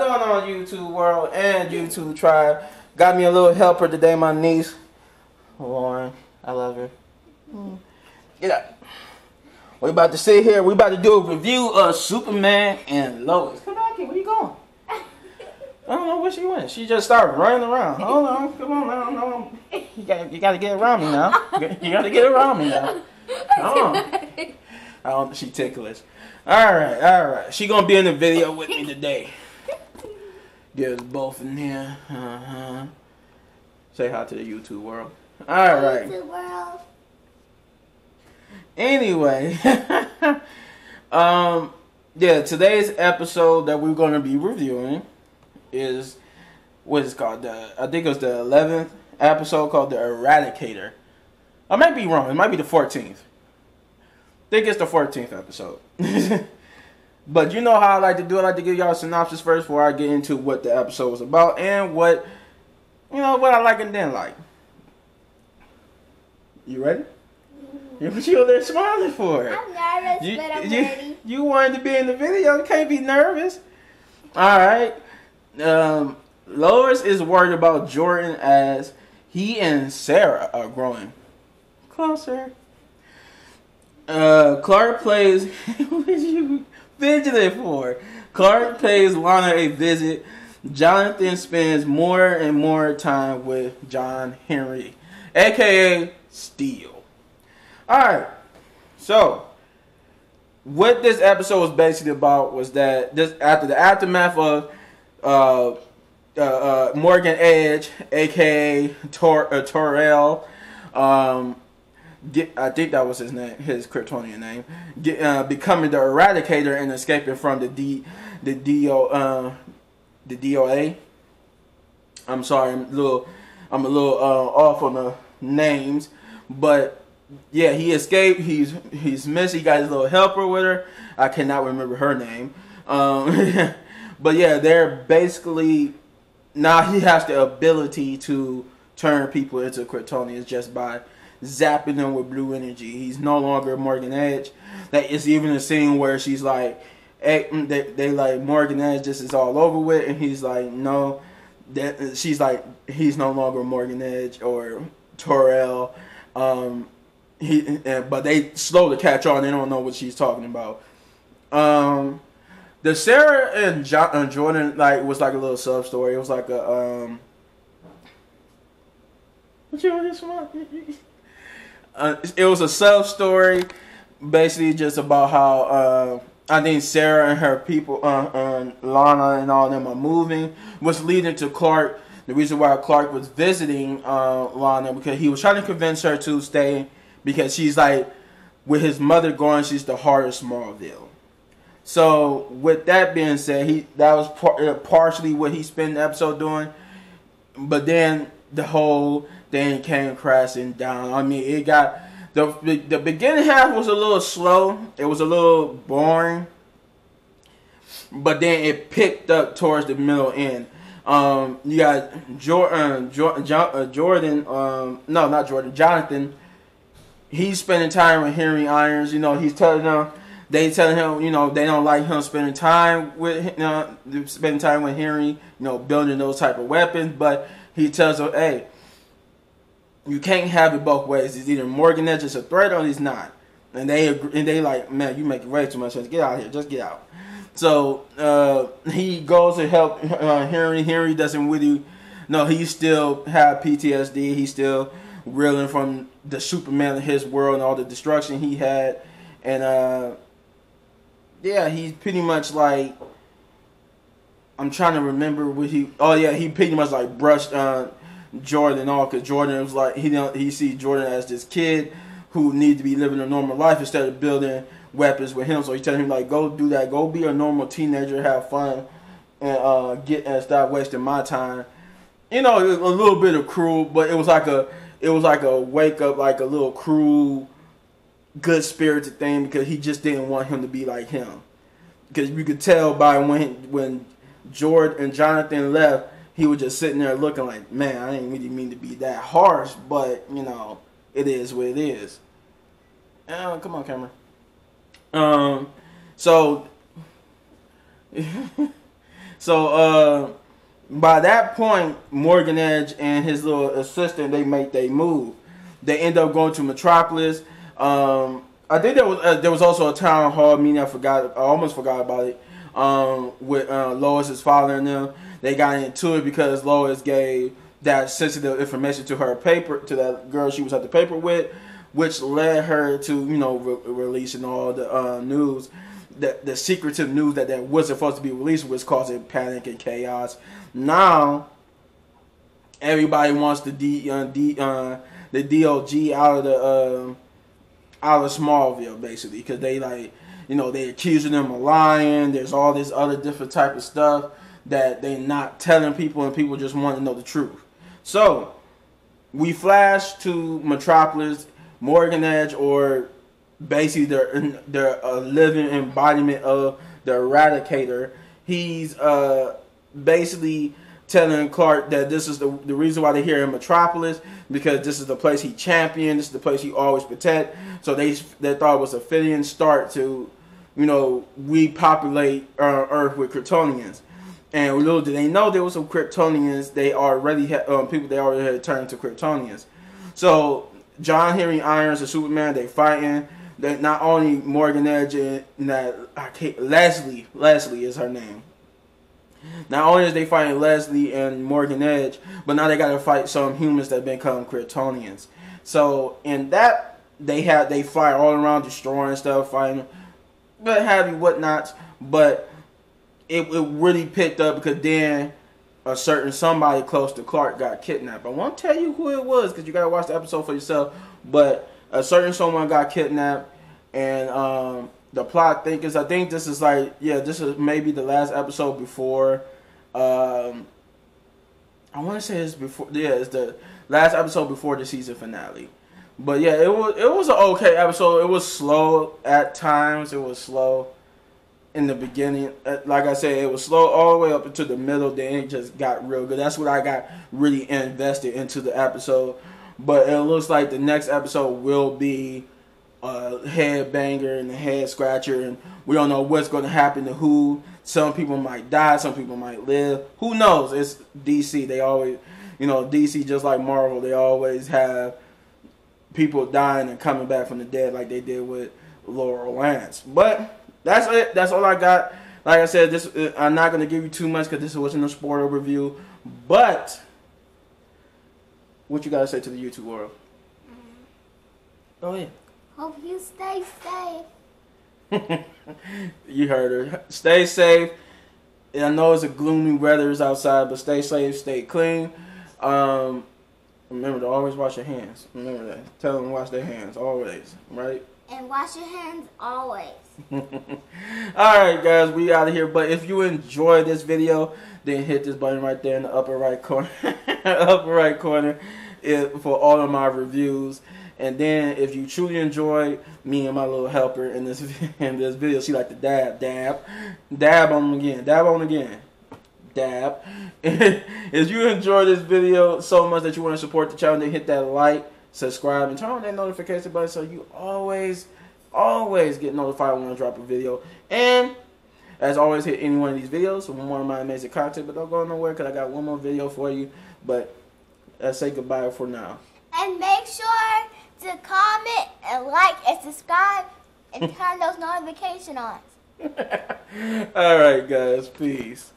going on, YouTube world and YouTube tribe? Got me a little helper today, my niece, Lauren. I love her. Mm. Get up. We about to sit here. We about to do a review of Superman and Lois. Come back here. Where you going? I don't know where she went. She just started running around. Hold on. Come on now. No. You got you got to get around me now. You got to get around me now. Come on. I don't. She ticklish. All right. All right. She gonna be in the video with me today. Get us both in here. Uh huh. Say hi to the YouTube world. All right. World. Anyway, um, yeah, today's episode that we're going to be reviewing is what is it called the I think it was the eleventh episode called the Eradicator. I might be wrong. It might be the fourteenth. I think it's the fourteenth episode. but you know how I like to do. I like to give y'all a synopsis first before I get into what the episode was about and what you know what I like and didn't like. You ready? What you over there smiling for? it. I'm nervous, You, but I'm you, ready. you wanted to be in the video. You can't be nervous. All right. Um, Lois is worried about Jordan as he and Sarah are growing closer. Uh, Clark plays. fidgeting for? Clark pays Lana a visit. Jonathan spends more and more time with John Henry, aka Steel. Alright, so what this episode was basically about was that this after the aftermath of uh, uh, uh, Morgan Edge, aka Tor uh, Torel, um, get, I think that was his name, his Kryptonian name, get, uh, becoming the Eradicator and escaping from the D, the Do, uh, the DOA. I'm sorry, I'm a little, I'm a little uh, off on the names, but yeah, he escaped. He's he's missing. He got his little helper with her. I cannot remember her name. Um, but yeah, they're basically now he has the ability to turn people into Kryptonians just by zapping them with blue energy. He's no longer Morgan Edge. That is even a scene where she's like, eh, mm, they, they like Morgan Edge just is all over with, and he's like, no. That she's like, he's no longer Morgan Edge or Torel. Um, he, uh, but they slow to catch on. They don't know what she's talking about. Um, the Sarah and jo- uh, Jordan like was like a little sub story. It was like a um. What you want this one? Uh, it was a sub story, basically just about how uh, I think Sarah and her people, uh, Lana and all them are moving, was leading to Clark. The reason why Clark was visiting uh, Lana because he was trying to convince her to stay because she's like, with his mother gone, she's the heart of Smallville. So with that being said, he that was par- uh, partially what he spent the episode doing, but then the whole thing came crashing down. I mean, it got the the, beginning half was a little slow. It was a little boring, but then it picked up towards the middle end. Um, you got Jordan, Jordan, uh, Jordan, um, no, not Jordan, Jonathan he's spending time with Henry Irons. You know, he's telling them, they telling him, you know, they don't like him spending time with, you know, spending time with Henry. You know, building those type of weapons. But he tells them, hey, you can't have it both ways. It's either Morgan Edge is a threat or he's not. And they agree, and they like, man, you make way too much sense. Get out of here. Just get out. So uh, he goes to help uh, Henry. Henry doesn't with you. No, he still have PTSD. He still reeling from the Superman in his world and all the destruction he had, and uh, yeah, he's pretty much like I'm trying to remember what he. Oh yeah, he pretty much like brushed uh, Jordan all because Jordan was like he don't he see Jordan as this kid who needs to be living a normal life instead of building weapons with him. So he telling him like, go do that, go be a normal teenager, have fun, and uh, get and stop wasting my time. You know, a little bit of cruel, but it was like a it was like a wake up, like a little cruel, good spirited thing because he just didn't want him to be like him. Because you could tell by when when Jordan and Jonathan left, he was just sitting there looking like, man, I didn't really mean to be that harsh, but you know, it is what it is. Oh, come on, camera. Um, so, So uh, by that point, Morgan Edge and his little assistant they make they move. They end up going to Metropolis. Um, I think there was uh, there was also a town hall meeting. I forgot. I almost forgot about it. Um, with uh, Lois's father and them, they got into it because Lois gave that sensitive information to her paper to that girl she was at the paper with, which led her to you know re- releasing all the uh, news, the the secretive news that that wasn't supposed to be released, was causing panic and chaos. Now everybody wants the D, uh, D uh, the DOG out of the uh, out of Smallville basically because they like you know they accusing them of lying. There's all this other different type of stuff that they're not telling people and people just want to know the truth. So we flash to Metropolis, Morgan Edge, or basically they're a living embodiment of the Eradicator. He's uh basically telling Clark that this is the, the reason why they're here in Metropolis because this is the place he championed, this is the place he always protect. So they they thought it was a fitting start to, you know, repopulate uh, Earth with Kryptonians. And little did they know there was some Kryptonians. They already had um, people. They already had turned to Kryptonians. So John Henry Irons and Superman they fighting. That not only Morgan Edge and that I can't, Leslie Leslie is her name. Not only is they fighting Leslie and Morgan Edge, but now they got to fight some humans that become Kryptonians. So in that they have they fight all around destroying stuff, fighting, but have you whatnots. But it, it really picked up because then a certain somebody close to Clark got kidnapped. I won't tell you who it was because you gotta watch the episode for yourself. But a certain someone got kidnapped, and um, the plot thinkers. I think this is like yeah, this is maybe the last episode before. Um, I want to say it's before. Yeah, it's the last episode before the season finale. But yeah, it was it was an okay episode. It was slow at times. It was slow in the beginning. Uh, like I said, it was slow all the way up into the middle. Then it just got real good. That's what I got really invested into the episode. But it looks like the next episode will be a head banger and a head scratcher, and we don't know what's going to happen to who. Some people might die, some people might live. Who knows? It's DC. They always, you know, DC just like Marvel. They always have people dying and coming back from the dead, like they did with Laurel Lance. But that's it. That's all I got. Like I said, this uh, I'm not gonna give you too much because this wasn't a sport overview. But what you gotta say to the YouTube world? Go ahead. Hope you stay safe. you heard her. Stay safe. I know it's a gloomy weather is outside, but stay safe, stay clean. Um, remember to always wash your hands. Remember that. Tell them to wash their hands always, right? And wash your hands always. Alright guys, we out of here. But if you enjoyed this video, then hit this button right there in the upper right corner. upper right corner for all of my reviews. And then if you truly enjoyed me and my little helper in this in this video, she like to dab, dab, dab on them again, dab on them again, dab. if you enjoyed this video so much that you want to support the channel, then hit that like, subscribe, and turn on that notification button so you always always get notified when I drop a video. And as always, hit any one of these videos for more of my amazing content. But don't go nowhere because I got one more video for you. But let's say goodbye for now. And make sure to comment and like and subscribe and turn those notifications on. All right, guys. Peace.